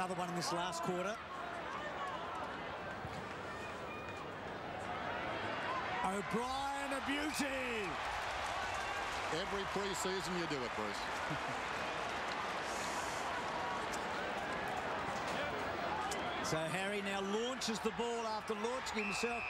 another one in this last quarter. O'Brien, a beauty. Every preseason you do it, Bruce. So Harry now launches the ball after launching himself